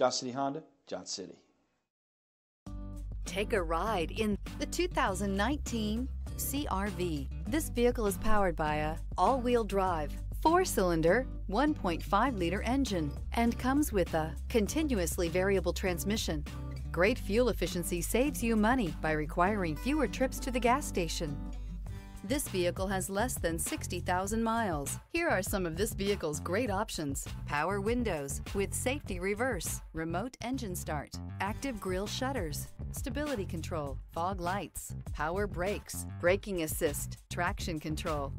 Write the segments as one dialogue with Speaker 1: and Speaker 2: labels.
Speaker 1: Johnson City Honda, Johnson City.
Speaker 2: Take a ride in the 2019 CRV. This vehicle is powered by a all-wheel drive, four-cylinder, 1.5-liter engine and comes with a continuously variable transmission. Great fuel efficiency saves you money by requiring fewer trips to the gas station. This vehicle has less than 60,000 miles. Here are some of this vehicle's great options. Power windows with safety reverse, remote engine start, active grille shutters, stability control, fog lights, power brakes, braking assist, traction control.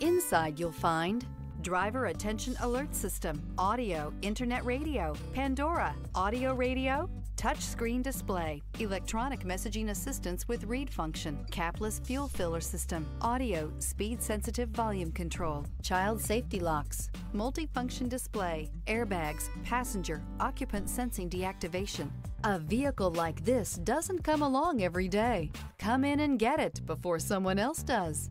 Speaker 2: Inside you'll find driver attention alert system, audio, internet radio, Pandora, audio radio, touchscreen display, electronic messaging assistance with read function, capless fuel filler system, audio, speed sensitive volume control, child safety locks, multifunction display, airbags, passenger, occupant sensing deactivation. A vehicle like this doesn't come along every day. Come in and get it before someone else does.